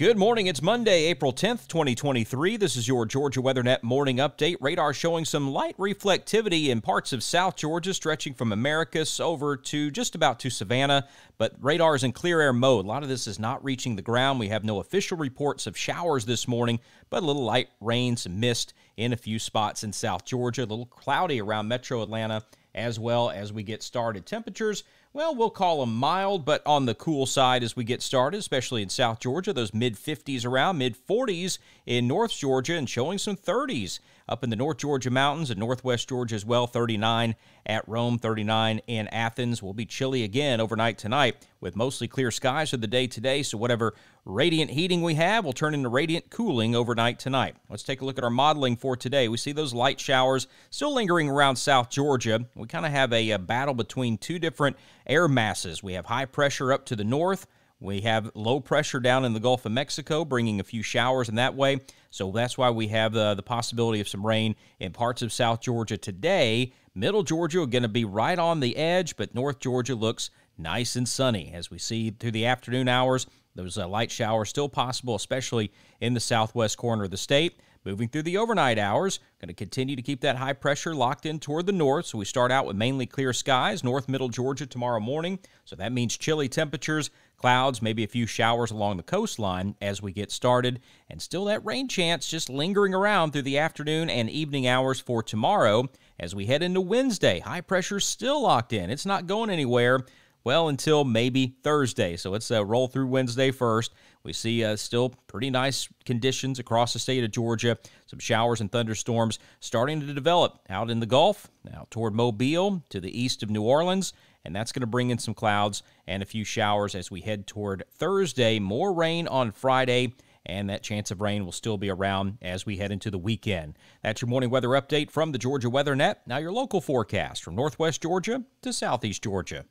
Good morning. It's Monday, April 10th, 2023. This is your Georgia WeatherNet morning update. Radar showing some light reflectivity in parts of South Georgia, stretching from Americus over to just about to Savannah. But radar is in clear air mode. A lot of this is not reaching the ground. We have no official reports of showers this morning, but a little light rain, some mist in a few spots in South Georgia. A little cloudy around metro Atlanta as well as we get started. Temperatures well, we'll call them mild, but on the cool side as we get started, especially in South Georgia. Those mid 50s around, mid 40s in North Georgia, and showing some 30s up in the North Georgia mountains and Northwest Georgia as well. 39 at Rome, 39 in Athens. Will be chilly again overnight tonight with mostly clear skies for the day today. So, whatever radiant heating we have will turn into radiant cooling overnight tonight. Let's take a look at our modeling for today. We see those light showers still lingering around South Georgia. We kind of have a, a battle between two different air masses. We have high pressure up to the north. We have low pressure down in the Gulf of Mexico, bringing a few showers in that way. So that's why we have uh, the possibility of some rain in parts of South Georgia today. Middle Georgia are going to be right on the edge, but North Georgia looks nice and sunny as we see through the afternoon hours. Those uh, light showers still possible, especially in the southwest corner of the state. Moving through the overnight hours, going to continue to keep that high pressure locked in toward the north. So we start out with mainly clear skies, north middle Georgia tomorrow morning. So that means chilly temperatures, clouds, maybe a few showers along the coastline as we get started. And still that rain chance just lingering around through the afternoon and evening hours for tomorrow. As we head into Wednesday, high pressure still locked in. It's not going anywhere well until maybe Thursday. So let's roll through Wednesday first. We see uh, still pretty nice conditions across the state of Georgia. Some showers and thunderstorms starting to develop out in the Gulf, out toward Mobile to the east of New Orleans. And that's going to bring in some clouds and a few showers as we head toward Thursday. More rain on Friday and that chance of rain will still be around as we head into the weekend. That's your morning weather update from the Georgia Weather Net. Now, your local forecast from northwest Georgia to southeast Georgia.